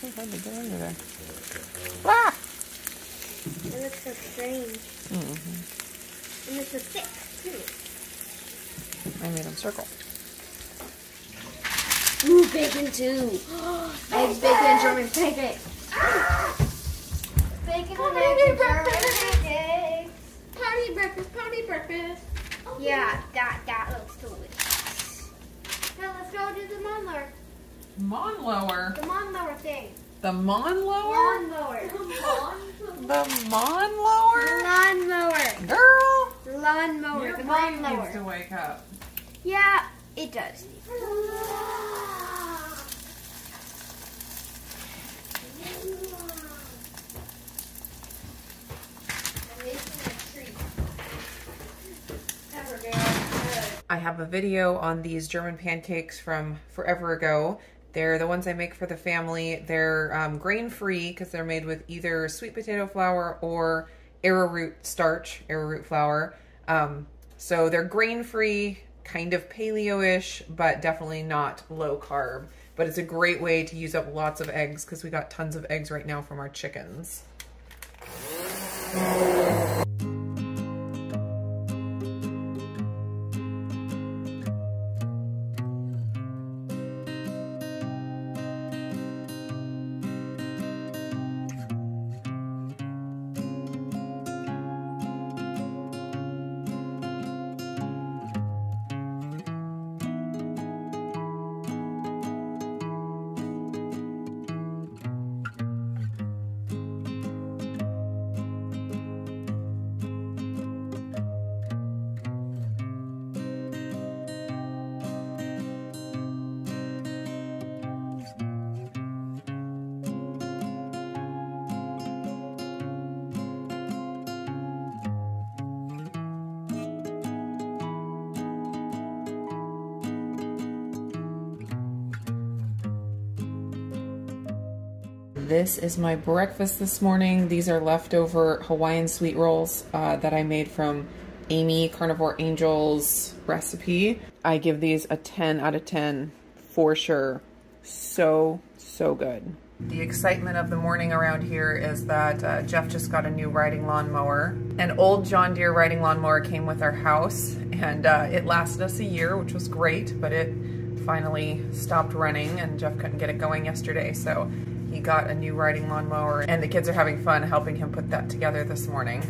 so hard to get under there. Ah! It looks so strange. Mm-hmm. And it's so thick, too. I made them circle. Ooh, bacon too. Eggs, bacon, German pancakes. Bacon and eggs German pancakes. Party breakfast, party breakfast. Yeah, that that looks delicious. Now let's go do the lawnmower. Lawn lower. The lawnmower thing. The mon lower? Lawnmower. The mon lower? Lawnmower. Girl! The lawnmower. Your the brain needs to wake up. Yeah, it does. I have a video on these German pancakes from forever ago. They're the ones I make for the family. They're um, grain free because they're made with either sweet potato flour or arrowroot starch, arrowroot flour. Um, so they're grain free, kind of paleo ish, but definitely not low carb. But it's a great way to use up lots of eggs because we got tons of eggs right now from our chickens. This is my breakfast this morning. These are leftover Hawaiian sweet rolls uh, that I made from Amy Carnivore Angel's recipe. I give these a 10 out of 10 for sure. So, so good. The excitement of the morning around here is that uh, Jeff just got a new riding lawnmower. An old John Deere riding lawnmower came with our house and uh, it lasted us a year, which was great, but it finally stopped running and Jeff couldn't get it going yesterday. So he got a new riding lawnmower and the kids are having fun helping him put that together this morning.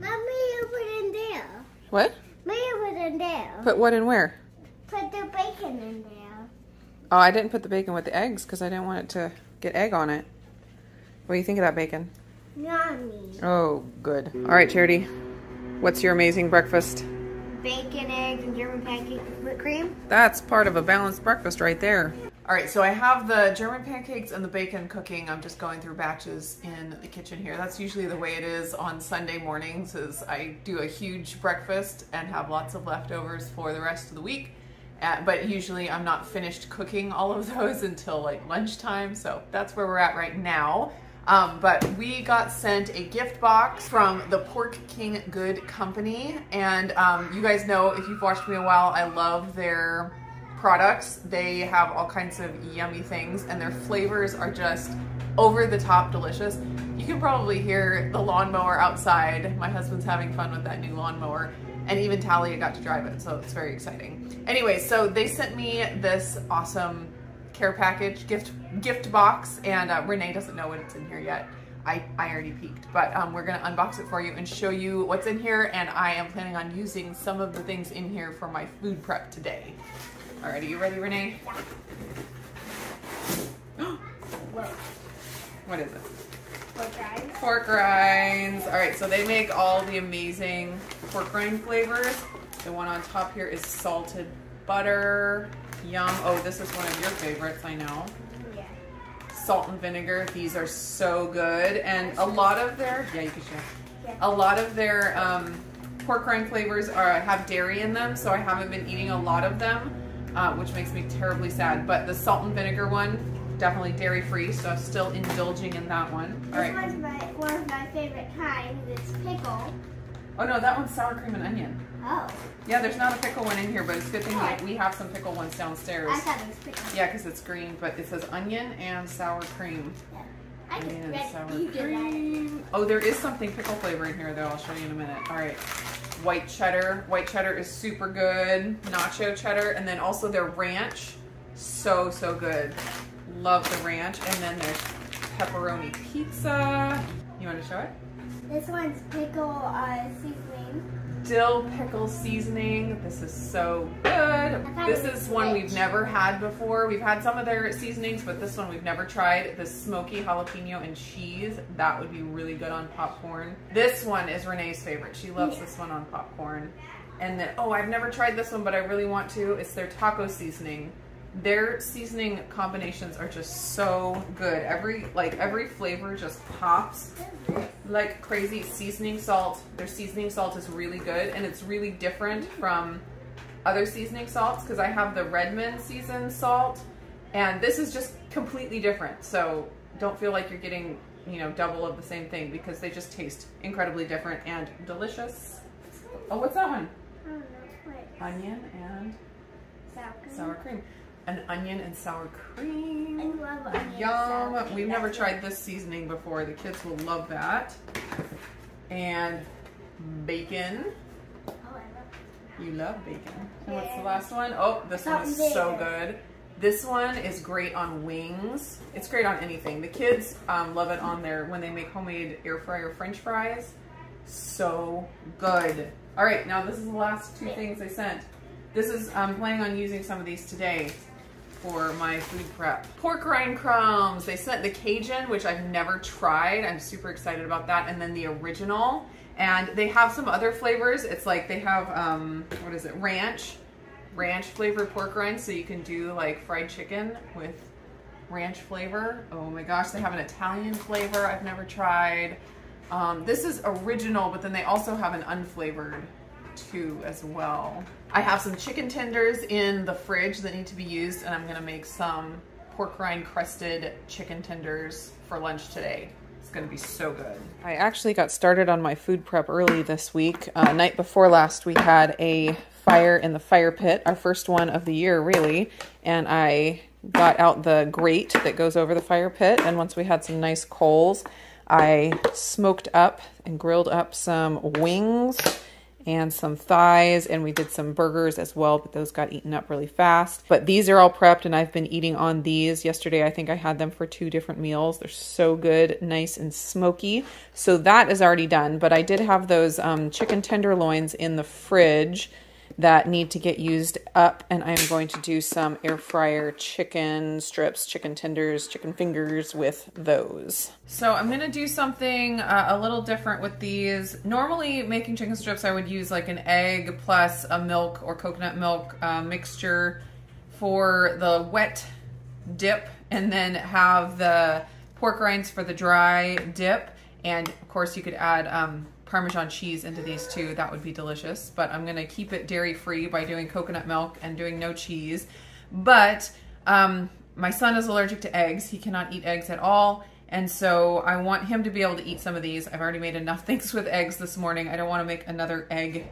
Mommy, you put in there. What? May you put in there. Put what in where? Put the bacon in there. Oh, I didn't put the bacon with the eggs because I didn't want it to get egg on it. What do you think of that bacon? Yummy. Oh, good. All right, Charity. What's your amazing breakfast? Bacon, eggs, and German pancake with whipped cream. That's part of a balanced breakfast right there. All right, so I have the German pancakes and the bacon cooking. I'm just going through batches in the kitchen here. That's usually the way it is on Sunday mornings is I do a huge breakfast and have lots of leftovers for the rest of the week. Uh, but usually I'm not finished cooking all of those until like lunchtime. So that's where we're at right now. Um, but we got sent a gift box from the Pork King Good Company. And um, you guys know, if you've watched me a while, I love their products. They have all kinds of yummy things and their flavors are just over the top delicious. You can probably hear the lawnmower outside. My husband's having fun with that new lawnmower and even Talia got to drive it, so it's very exciting. Anyway, so they sent me this awesome care package gift gift box and uh, Renee doesn't know what's in here yet. I, I already peeked, but um, we're gonna unbox it for you and show you what's in here and I am planning on using some of the things in here for my food prep today. All right, are you ready, Renee? what is it? Pork rinds. Pork rinds. All right, so they make all the amazing pork rind flavors. The one on top here is salted butter. Yum. Oh, this is one of your favorites, I know. Yeah. salt and vinegar. These are so good. And a lot of their, yeah, you can share. Yeah. A lot of their um, pork rind flavors are have dairy in them, so I haven't been eating a lot of them, uh, which makes me terribly sad. But the salt and vinegar one, definitely dairy free, so I'm still indulging in that one. All This right. one's my one of my favorite kinds. It's pickle. Oh no, that one's sour cream and onion. Oh, Yeah, there's not a pickle one in here, but it's a good thing that we have some pickle ones downstairs. I thought it was pickle. Yeah, because it's green, but it says onion and sour cream. I just Onion and sour you did that. cream. Oh, there is something pickle flavor in here, though. I'll show you in a minute. All right. White cheddar. White cheddar is super good. Nacho cheddar. And then also their ranch. So, so good. Love the ranch. And then there's pepperoni pizza. You want to show it? This one's pickle uh, seasoning. Dill pickle seasoning. This is so good. This is one we've never had before. We've had some of their seasonings, but this one we've never tried. The smoky jalapeno and cheese. That would be really good on popcorn. This one is Renee's favorite. She loves this one on popcorn. And then, oh, I've never tried this one, but I really want to. It's their taco seasoning. Their seasoning combinations are just so good. Every like every flavor just pops like crazy seasoning salt. Their seasoning salt is really good and it's really different from other seasoning salts because I have the Redmond seasoned salt and this is just completely different. So don't feel like you're getting, you know, double of the same thing because they just taste incredibly different and delicious. Oh, what's that one? I don't know. Onion and Sour cream. An onion and sour cream. I love onion Yum. cream. We've never tried this seasoning before. The kids will love that. And bacon. Oh, I love You love bacon. And what's the last one? Oh, this one is Something so good. This one is great on wings. It's great on anything. The kids um, love it on their when they make homemade air fryer French fries. So good. All right, now this is the last two things I sent. This is I'm planning on using some of these today for my food prep. Pork rind crumbs. They sent the Cajun, which I've never tried. I'm super excited about that. And then the original. And they have some other flavors. It's like they have, um, what is it, ranch. Ranch flavored pork rinds. So you can do like fried chicken with ranch flavor. Oh my gosh, they have an Italian flavor I've never tried. Um, this is original, but then they also have an unflavored too as well. I have some chicken tenders in the fridge that need to be used and I'm gonna make some pork rind crusted chicken tenders for lunch today. It's gonna be so good. I actually got started on my food prep early this week. Uh, night before last, we had a fire in the fire pit, our first one of the year really, and I got out the grate that goes over the fire pit and once we had some nice coals, I smoked up and grilled up some wings and some thighs and we did some burgers as well but those got eaten up really fast. But these are all prepped and i've been eating on these. Yesterday i think i had them for two different meals. They're so good nice and smoky. So that is already done but i did have those um, chicken tenderloins in the fridge that need to get used up and I'm going to do some air fryer chicken strips, chicken tenders, chicken fingers with those. So I'm going to do something uh, a little different with these. Normally making chicken strips I would use like an egg plus a milk or coconut milk uh, mixture for the wet dip and then have the pork rinds for the dry dip and of course you could add um, Parmesan cheese into these too. That would be delicious. But I'm gonna keep it dairy free by doing coconut milk and doing no cheese. But um, my son is allergic to eggs. He cannot eat eggs at all. And so I want him to be able to eat some of these. I've already made enough things with eggs this morning. I don't want to make another egg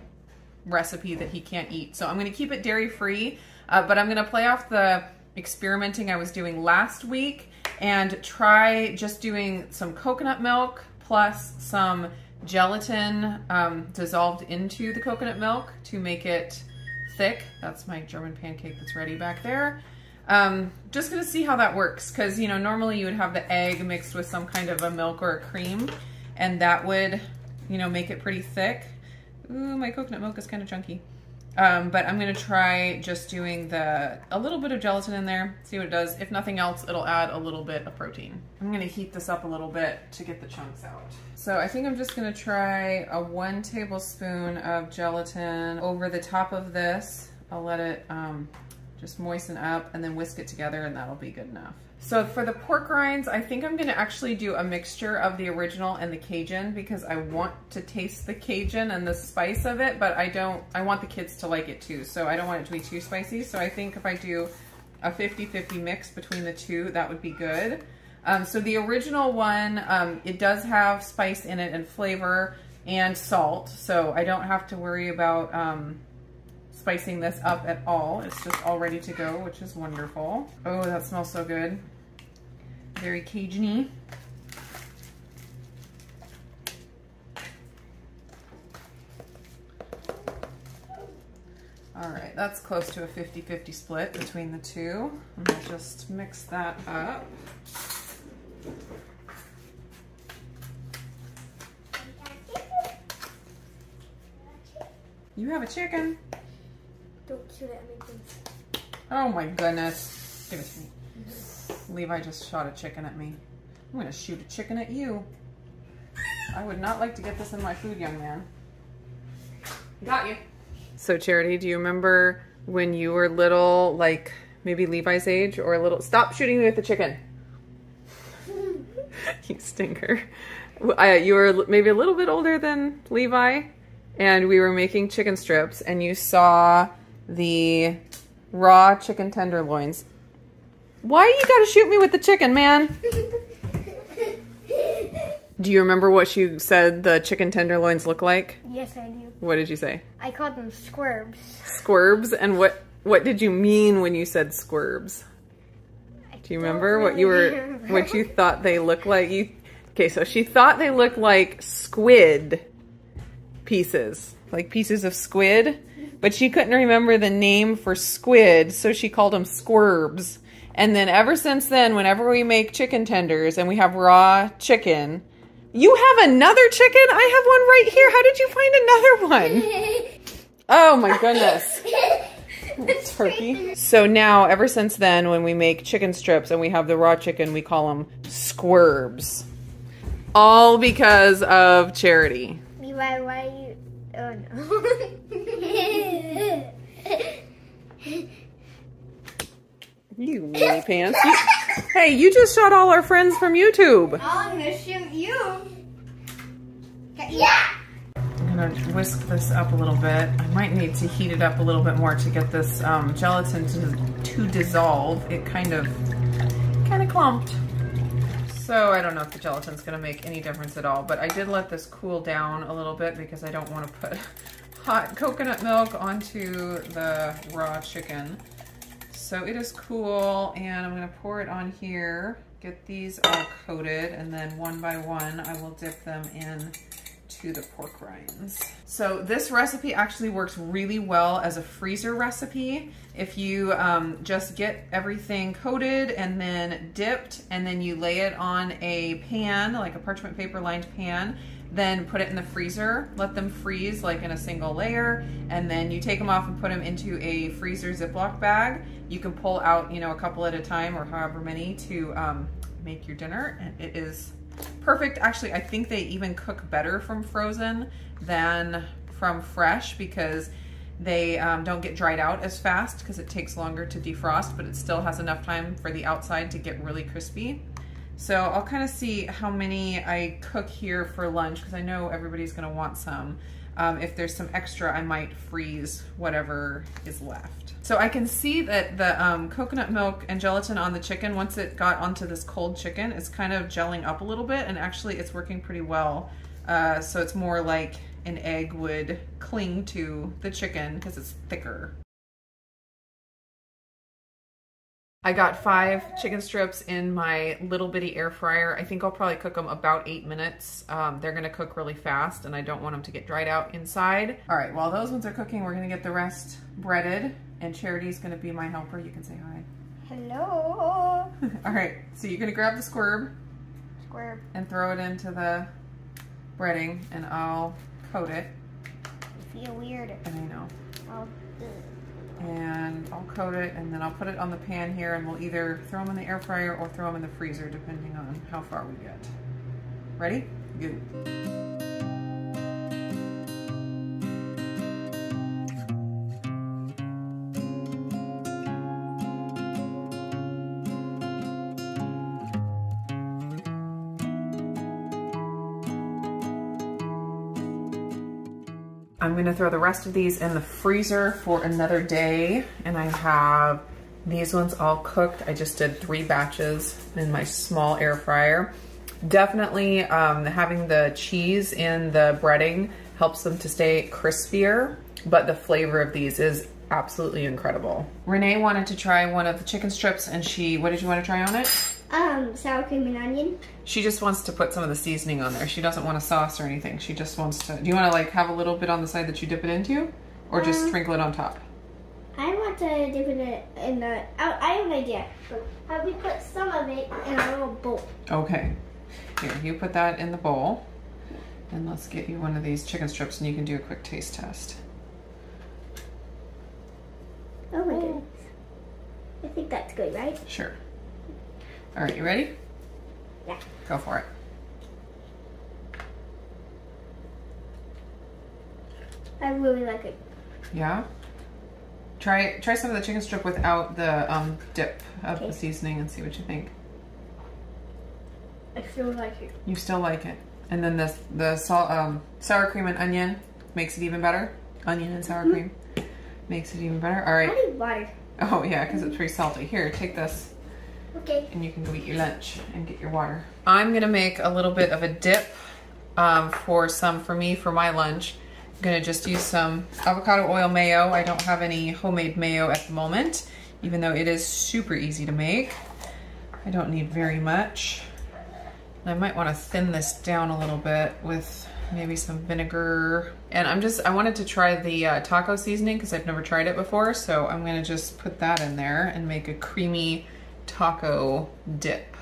recipe that he can't eat. So I'm to keep it dairy free, uh, but I'm to play off the experimenting I was doing last week and try just doing some coconut milk plus some gelatin um, dissolved into the coconut milk to make it thick. That's my German pancake that's ready back there. Um, just gonna see how that works because you know normally you would have the egg mixed with some kind of a milk or a cream and that would you know make it pretty thick. Ooh, my coconut milk is kind of chunky. Um, but I'm gonna try just doing the a little bit of gelatin in there, see what it does. If nothing else, it'll add a little bit of protein. I'm gonna heat this up a little bit to get the chunks out. So I think I'm just gonna try a one tablespoon of gelatin over the top of this. I'll let it um, Just moisten up and then whisk it together and that'll be good enough. So for the pork rinds, I think I'm gonna actually do a mixture of the original and the Cajun because I want to taste the Cajun and the spice of it, but I don't, I want the kids to like it too. So I don't want it to be too spicy. So I think if I do a 50-50 mix between the two, that would be good. Um, so the original one, um, it does have spice in it and flavor and salt. So I don't have to worry about um, spicing this up at all. It's just all ready to go, which is wonderful. Oh, that smells so good. Very Cajun-y. All right, that's close to a 50-50 split between the two. And we'll just mix that up. You have a chicken. Don't shoot at me, please. Oh my goodness. Give it to me. Levi just shot a chicken at me. I'm gonna shoot a chicken at you. I would not like to get this in my food, young man. Got you. So Charity, do you remember when you were little, like maybe Levi's age or a little, stop shooting me with the chicken. you stinker. I, you were maybe a little bit older than Levi and we were making chicken strips and you saw the raw chicken tenderloins. Why you gotta shoot me with the chicken, man? Do you remember what you said the chicken tenderloins look like? Yes, I do. What did you say? I called them squirms. Squirms? And what what did you mean when you said squirms? Do you remember what you were remember. what you thought they looked like? You Okay, so she thought they looked like squid pieces, like pieces of squid, but she couldn't remember the name for squid, so she called them squirms. And then ever since then, whenever we make chicken tenders and we have raw chicken, you have another chicken? I have one right here. How did you find another one? Oh my goodness. Turkey. So now, ever since then, when we make chicken strips and we have the raw chicken, we call them squirms. All because of charity. Why you? Oh no. You weenie pants. You- hey, you just shot all our friends from YouTube. I'm gonna shoot you. Yeah. I'm gonna whisk this up a little bit. I might need to heat it up a little bit more to get this um, gelatin to, to dissolve. It kind of, kind of clumped. So I don't know if the gelatin's gonna make any difference at all, but I did let this cool down a little bit because I don't wanna put hot coconut milk onto the raw chicken. So it is cool and I'm gonna pour it on here, get these all coated, and then one by one I will dip them in the pork rinds. So this recipe actually works really well as a freezer recipe. If you um, just get everything coated and then dipped and then you lay it on a pan, like a parchment paper lined pan, then put it in the freezer, let them freeze like in a single layer, and then you take them off and put them into a freezer Ziploc bag. You can pull out, you know, a couple at a time or however many to um, make your dinner. And it is perfect. Actually, I think they even cook better from frozen than from fresh because they um, don't get dried out as fast because it takes longer to defrost, but it still has enough time for the outside to get really crispy. So I'll kind of see how many I cook here for lunch because I know everybody's gonna want some. Um, if there's some extra, I might freeze whatever is left. So I can see that the um, coconut milk and gelatin on the chicken, once it got onto this cold chicken, is kind of gelling up a little bit and actually it's working pretty well. Uh, so it's more like an egg would cling to the chicken because it's thicker. I got five chicken strips in my little bitty air fryer. I think I'll probably cook them about eight minutes. Um, they're gonna cook really fast and I don't want them to get dried out inside. All right, while those ones are cooking, we're gonna get the rest breaded and Charity's gonna be my helper. You can say hi. Hello. All right, so you're gonna grab the squirb Square. and throw it into the breading and I'll coat it. I feel weird. And I know. I'll, and I'll coat it and then I'll put it on the pan here and we'll either throw them in the air fryer or throw them in the freezer depending on how far we get. Ready? Go. I'm gonna throw the rest of these in the freezer for another day. And I have these ones all cooked. I just did three batches in my small air fryer. Definitely um, having the cheese in the breading helps them to stay crispier, but the flavor of these is absolutely incredible. Renee wanted to try one of the chicken strips and she, what did you want to try on it? Um, sour cream and onion. She just wants to put some of the seasoning on there. She doesn't want a sauce or anything. She just wants to, do you want to like have a little bit on the side that you dip it into? Or just Um, sprinkle it on top? I want to dip it in the. I, I have an idea. How we put some of it in a little bowl. Okay. Here, you put that in the bowl. And let's get you one of these chicken strips and you can do a quick taste test. Oh my goodness. I think that's good, right? Sure. All right, you ready? Yeah. Go for it. I really like it. Yeah? Try try some of the chicken strip without the um, dip of Okay. the seasoning and see what you think. I still like it. You still like it. And then the, the salt, um, sour cream and onion makes it even better. Onion and sour cream makes it even better. All right. I need water. Oh yeah, because it's pretty salty. Here, take this. Okay. and you can go eat your lunch and get your water. I'm gonna make a little bit of a dip um, for some for me for my lunch. I'm gonna just use some avocado oil mayo. I don't have any homemade mayo at the moment, even though it is super easy to make. I don't need very much. I might wanna thin this down a little bit with maybe some vinegar. And I'm just, I wanted to try the uh, taco seasoning because I've never tried it before. So I'm gonna just put that in there and make a creamy taco dip.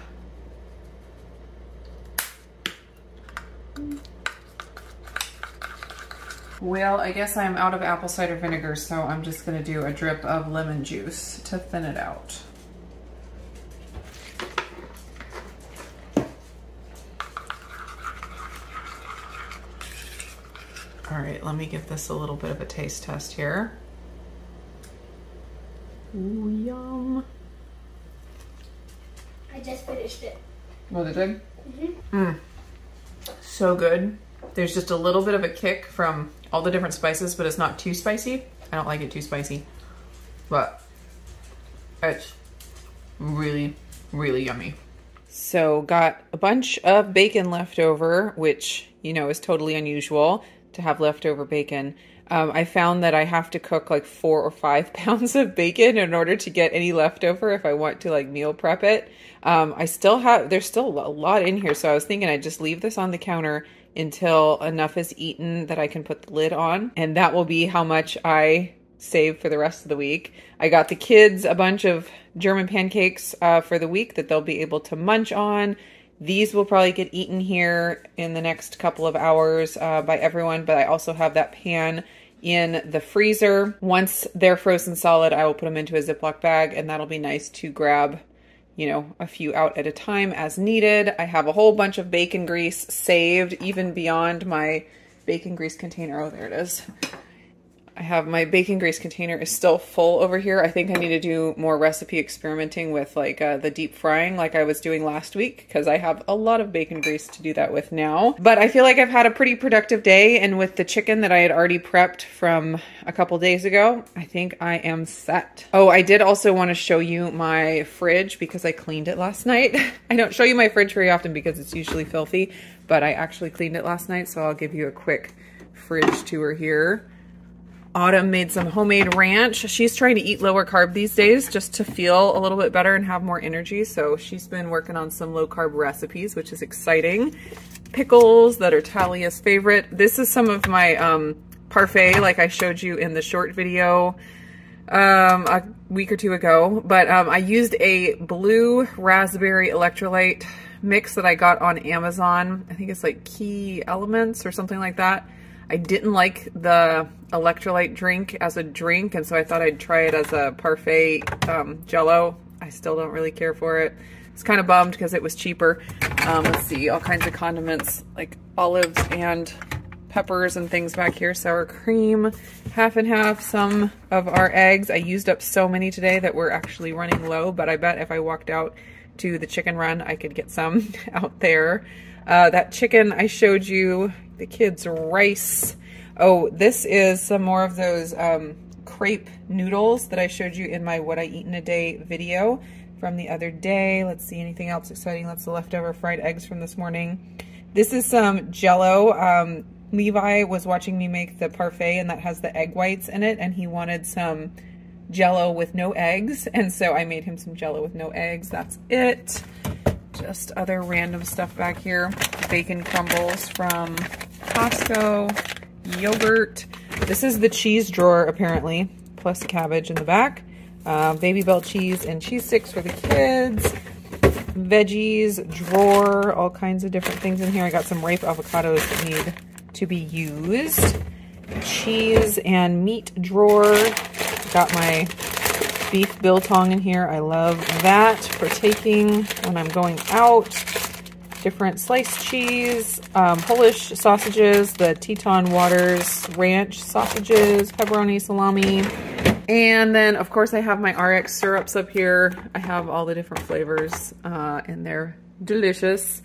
Well, I guess I'm out of apple cider vinegar, so I'm just gonna do a drip of lemon juice to thin it out. All right, let me give this a little bit of a taste test here. Ooh, yum. I just finished it. Was it good? Mm. So good. There's just a little bit of a kick from all the different spices, but it's not too spicy. I don't like it too spicy, but it's really, really yummy. So got a bunch of bacon left over, which, you know, is totally unusual to have leftover bacon. Um, I found that I have to cook like four or five pounds of bacon in order to get any leftover if I want to like meal prep it. Um, I still have, there's still a lot in here. So I was thinking I'd just leave this on the counter until enough is eaten that I can put the lid on. And that will be how much I save for the rest of the week. I got the kids a bunch of German pancakes uh, for the week that they'll be able to munch on. These will probably get eaten here in the next couple of hours uh, by everyone, but I also have that pan in the freezer. Once they're frozen solid, I will put them into a Ziploc bag, and that'll be nice to grab, you know, a few out at a time as needed. I have a whole bunch of bacon grease saved, even beyond my bacon grease container. Oh, there it is. I have my bacon grease container is still full over here. I think I need to do more recipe experimenting with like uh, the deep frying like I was doing last week because I have a lot of bacon grease to do that with now. But I feel like I've had a pretty productive day and with the chicken that I had already prepped from a couple days ago, I think I am set. Oh, I did also want to show you my fridge because I cleaned it last night. I don't show you my fridge very often because it's usually filthy, but I actually cleaned it last night so I'll give you a quick fridge tour here. Autumn made some homemade ranch. She's trying to eat lower carb these days just to feel a little bit better and have more energy. So she's been working on some low carb recipes, which is exciting. Pickles that are Talia's favorite. This is some of my um, parfait like I showed you in the short video um, a week or two ago. But um, I used a blue raspberry electrolyte mix that I got on Amazon. I think it's like Key Elements or something like that. I didn't like the electrolyte drink as a drink, and so I thought I'd try it as a parfait um, jello. I still don't really care for it. It's kind of bummed because it was cheaper. Um, let's see, all kinds of condiments like olives and peppers and things back here. Sour cream, half and half. Some of our eggs. I used up so many today that we're actually running low, but I bet if I walked out to the chicken run, I could get some out there. Uh, that chicken I showed you, the kids' rice Oh, this is some more of those um, crepe noodles that I showed you in my what I eat in a day video from the other day. Let's see anything else exciting. That's the leftover fried eggs from this morning. This is some jello. Um, Levi was watching me make the parfait and that has the egg whites in it and he wanted some jello with no eggs. And so I made him some jello with no eggs. That's it. Just other random stuff back here. Bacon crumbles from Costco yogurt. This is the cheese drawer, apparently, plus cabbage in the back. Uh, Babybel cheese and cheese sticks for the kids. Veggies, drawer, all kinds of different things in here. I got some ripe avocados that need to be used. Cheese and meat drawer. Got my beef biltong in here. I love that for taking when I'm going out different sliced cheese, um, Polish sausages, the Teton Waters ranch sausages, pepperoni, salami. And then, of course, I have my RX syrups up here. I have all the different flavors, uh, and they're delicious.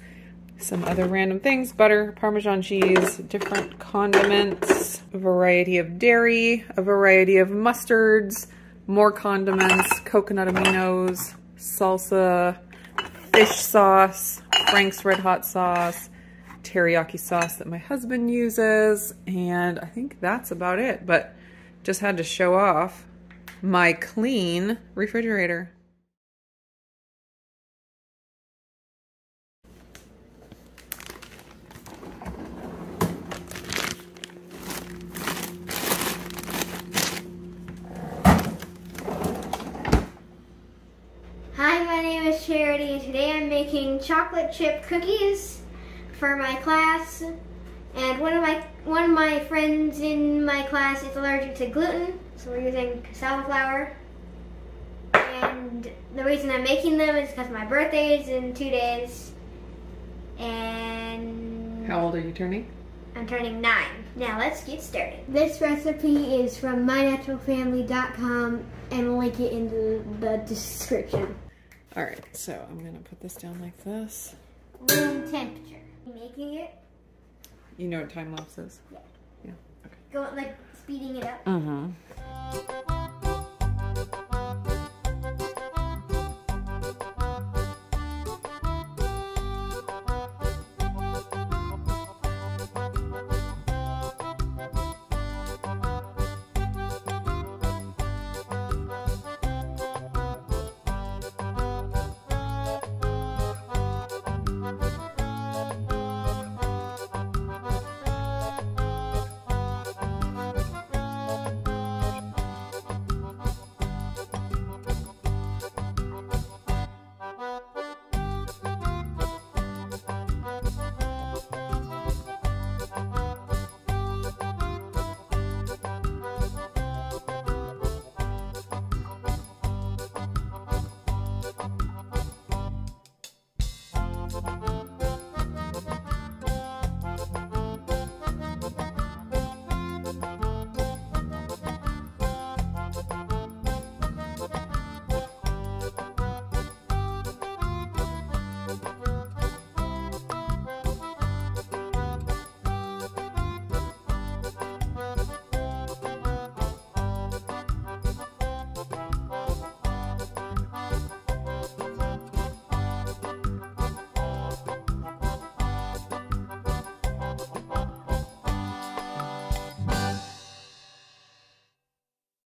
Some other random things, butter, Parmesan cheese, different condiments, a variety of dairy, a variety of mustards, more condiments, coconut aminos, salsa, fish sauce, Frank's Red Hot sauce, teriyaki sauce that my husband uses, and I think that's about it. But just had to show off my clean refrigerator. Hi, my name is Charity, and today I'm making chocolate chip cookies for my class. And one of my one of my friends in my class is allergic to gluten, so we're using cassava flour. And the reason I'm making them is because my birthday is in two days, and How old are you turning? I'm turning nine. Now let's get started. This recipe is from mynaturalfamily.com and we'll link it in the, the description. All right, so I'm gonna put this down like this. Room temperature. Making it, You know what time lapse is? Yeah. Yeah, okay. go like speeding it up. Uh-huh.